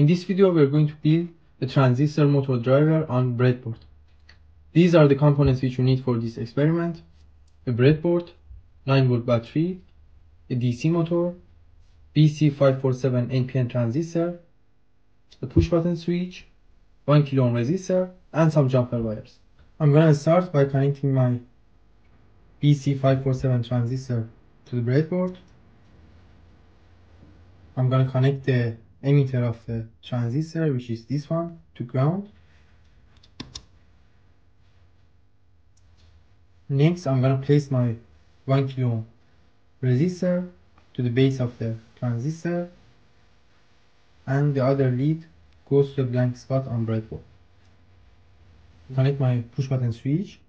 In this video we are going to build the transistor motor driver on breadboard. These are the components which you need for this experiment. A breadboard, 9 volt battery, a DC motor, BC547 NPN transistor, a push button switch, 1 kilo ohm resistor, and some jumper wires. I'm gonna start by connecting my BC547 transistor to the breadboard. I'm gonna connect the emitter of the transistor which is this one to ground. Next I'm gonna place my 1 kilo resistor to the base of the transistor and the other lead goes to a blank spot on breadboard. Connect my push button switch.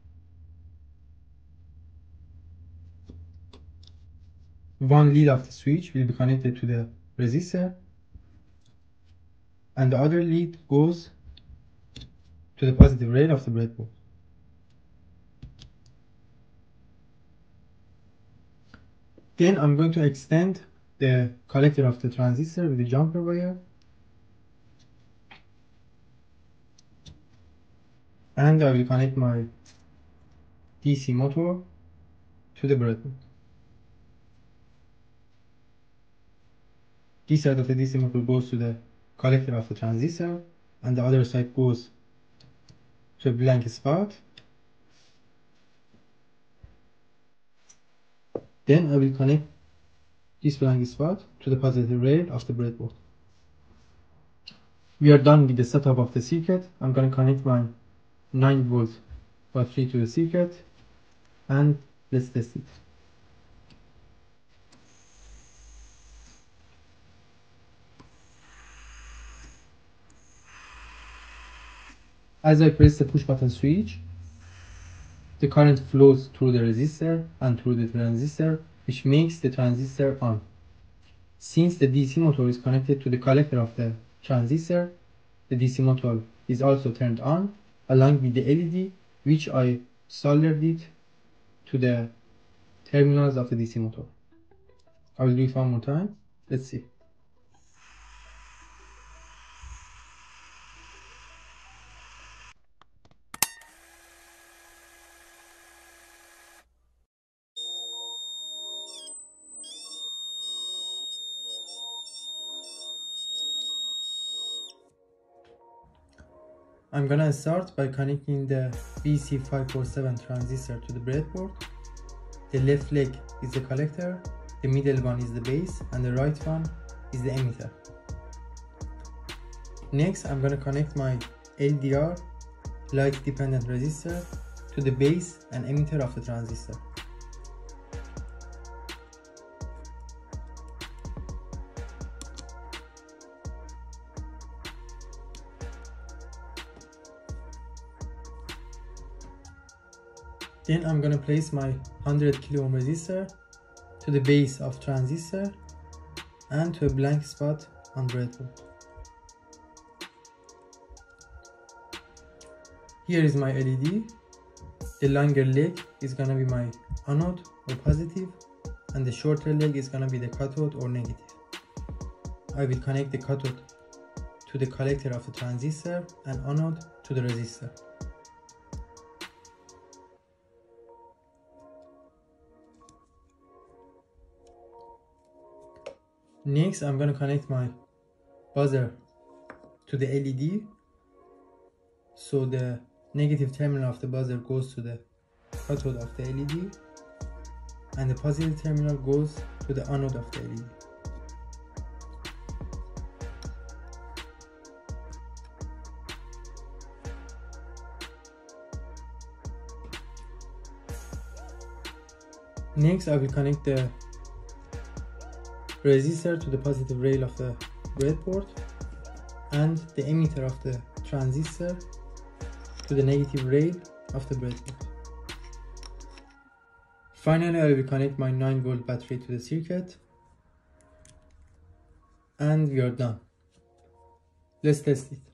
One lead of the switch will be connected to the resistor and the other lead goes to the positive rail of the breadboard. Then I'm going to extend the collector of the transistor with the jumper wire and I will connect my DC motor to the breadboard. This side of the DC motor goes to the collector of the transistor and the other side goes to a blank spot. Then I will connect this blank spot to the positive rail of the breadboard. We are done with the setup of the circuit. I'm going to connect my 9 volt battery to the circuit and let's test it As I press the push button switch, the current flows through the resistor and through the transistor, which makes the transistor on. Since the DC motor is connected to the collector of the transistor, the DC motor is also turned on along with the LED which I soldered it to the terminals of the DC motor. I will do it one more time. Let's see. I'm gonna start by connecting the BC547 transistor to the breadboard. The left leg is the collector, the middle one is the base, and the right one is the emitter. Next, I'm gonna connect my LDR light dependent resistor to the base and emitter of the transistor. Then I'm gonna place my 100 kilo ohm resistor to the base of transistor and to a blank spot on breadboard. Here is my LED. The longer leg is gonna be my anode or positive and the shorter leg is gonna be the cathode or negative. I will connect the cathode to the collector of the transistor and anode to the resistor. Next, I'm going to connect my buzzer to the LED. So the negative terminal of the buzzer goes to the cathode of the LED and the positive terminal goes to the anode of the LED. Next, I will connect the resistor to the positive rail of the breadboard and the emitter of the transistor to the negative rail of the breadboard. Finally, I will connect my 9 volt battery to the circuit and we are done. Let's test it.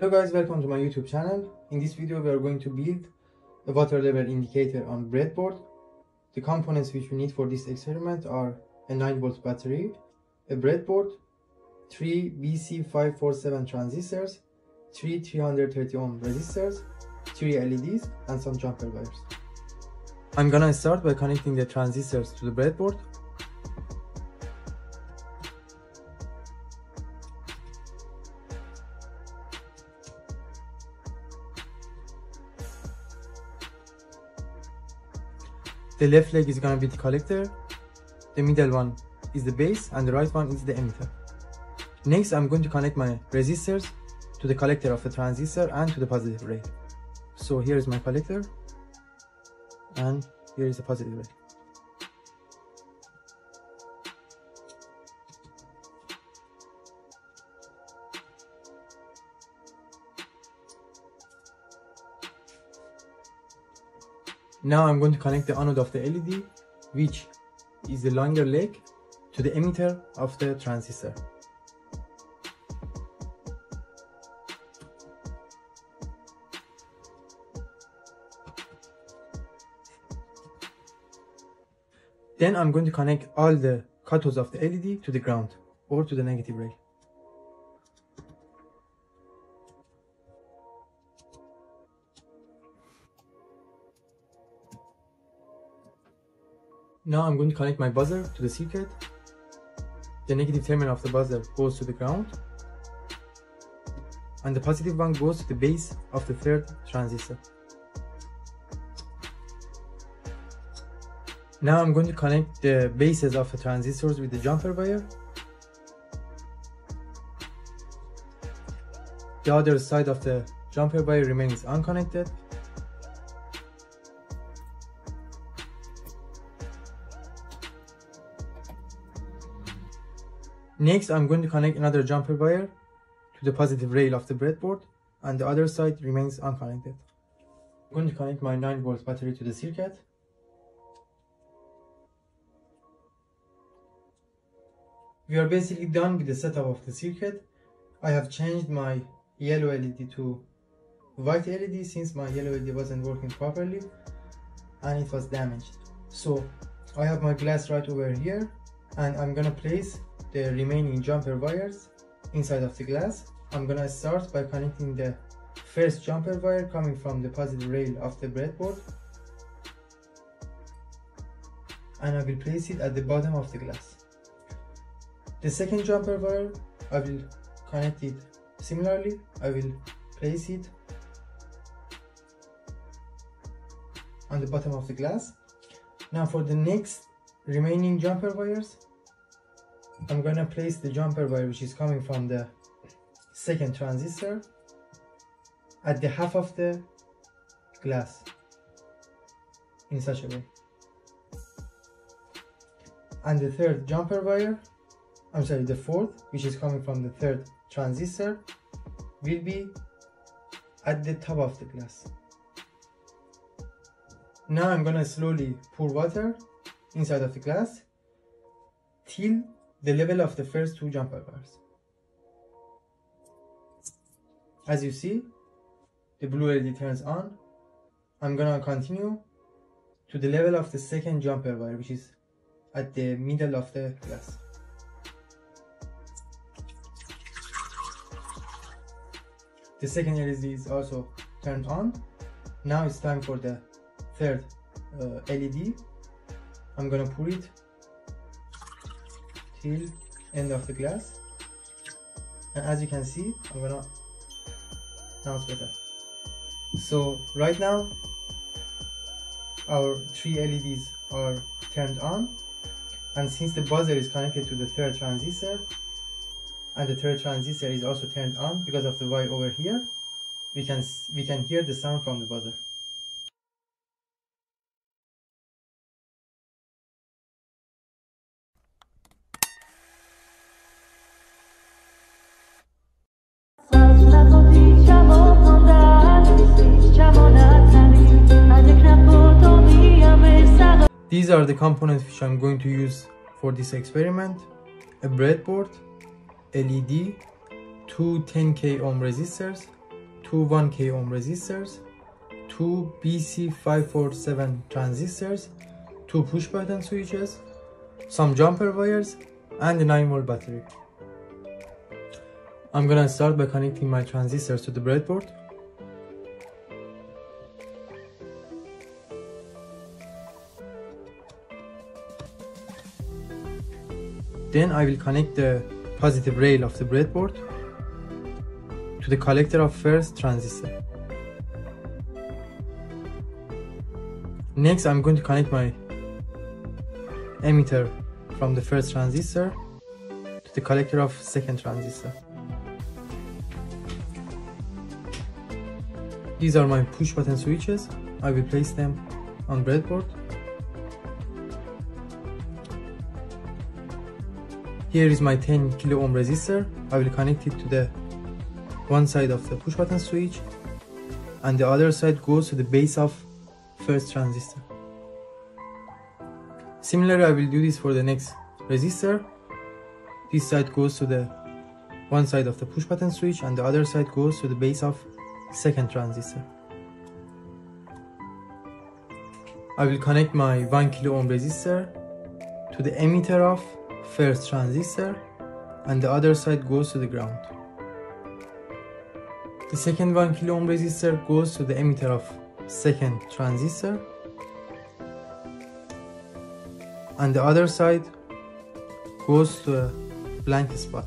Hello guys, welcome to my YouTube channel. In this video we are going to build a water level indicator on breadboard. The components which we need for this experiment are a 9 volt battery, a breadboard, 3 BC547 transistors, 3 330 ohm resistors, 3 LEDs and some jumper wires. I'm gonna start by connecting the transistors to the breadboard The left leg is gonna be the collector, the middle one is the base, and the right one is the emitter. Next, I'm going to connect my resistors to the collector of the transistor and to the positive rail. So here is my collector, and here is the positive rail. Now I'm going to connect the anode of the LED, which is the longer leg, to the emitter of the transistor. Then I'm going to connect all the cathodes of the LED to the ground or to the negative rail. Now I'm going to connect my buzzer to the circuit. The negative terminal of the buzzer goes to the ground. And the positive one goes to the base of the third transistor. Now I'm going to connect the bases of the transistors with the jumper wire. The other side of the jumper wire remains unconnected Next, I'm going to connect another jumper wire to the positive rail of the breadboard and the other side remains unconnected. I'm going to connect my 9 volt battery to the circuit. We are basically done with the setup of the circuit. I have changed my yellow LED to white LED since my yellow LED wasn't working properly and it was damaged. So I have my glass right over here and I'm gonna place the remaining jumper wires inside of the glass. I'm gonna start by connecting the first jumper wire coming from the positive rail of the breadboard and I will place it at the bottom of the glass. The second jumper wire, I will connect it similarly. I will place it on the bottom of the glass. Now for the next remaining jumper wires, I'm gonna place the jumper wire which is coming from the second transistor at the half of the glass in such a way. And the third jumper wire I'm sorry the fourth which is coming from the third transistor will be at the top of the glass. Now I'm gonna slowly pour water inside of the glass till the level of the first two jumper bars. As you see, the blue LED turns on. I'm gonna continue to the level of the second jumper wire, which is at the middle of the glass. The second LED is also turned on. Now it's time for the third uh, LED. I'm gonna pour it till end of the glass. And as you can see, I'm gonna, now it's better. So right now, our three LEDs are turned on. And since the buzzer is connected to the third transistor, and the third transistor is also turned on because of the wire over here we can we can hear the sound from the buzzer These are the components which I'm going to use for this experiment. A breadboard, LED, two 10k ohm resistors, two 1k ohm resistors, two BC547 transistors, two push button switches, some jumper wires, and a 9 volt battery. I'm gonna start by connecting my transistors to the breadboard. Then I will connect the positive rail of the breadboard to the collector of first transistor. Next I'm going to connect my emitter from the first transistor to the collector of second transistor. These are my push button switches. I will place them on breadboard. Here is my 10 kilo ohm resistor. I will connect it to the one side of the push button switch and the other side goes to the base of first transistor. Similarly, I will do this for the next resistor. This side goes to the one side of the push button switch and the other side goes to the base of second transistor. I will connect my 1 kilo ohm resistor to the emitter of first transistor and the other side goes to the ground. The second 1 kilo ohm resistor goes to the emitter of second transistor and the other side goes to a blank spot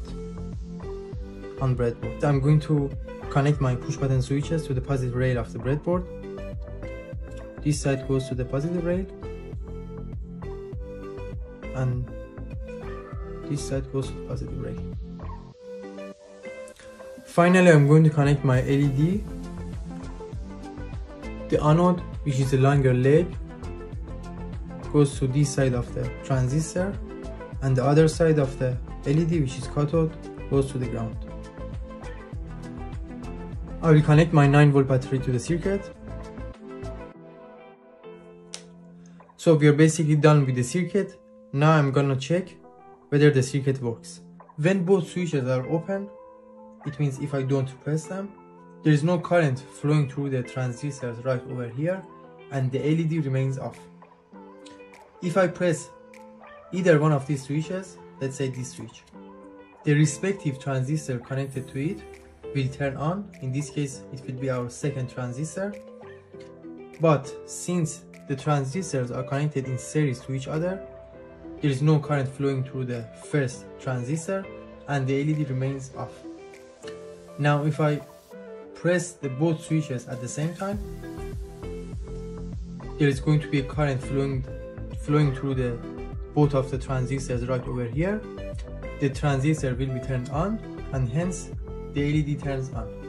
on breadboard. I'm going to connect my push button switches to the positive rail of the breadboard. This side goes to the positive rail and this side goes to positive rail. Finally, I'm going to connect my LED. The anode, which is a longer leg, goes to this side of the transistor and the other side of the LED, which is cathode, goes to the ground. I will connect my 9 volt battery to the circuit. So we are basically done with the circuit. Now I'm gonna check whether the circuit works. When both switches are open, it means if I don't press them, there is no current flowing through the transistors right over here and the LED remains off. If I press either one of these switches, let's say this switch, the respective transistor connected to it will turn on. In this case, it will be our second transistor. But since the transistors are connected in series to each other, there is no current flowing through the first transistor and the LED remains off. Now if I press the both switches at the same time, there is going to be a current flowing flowing through the both of the transistors right over here. The transistor will be turned on and hence the LED turns on.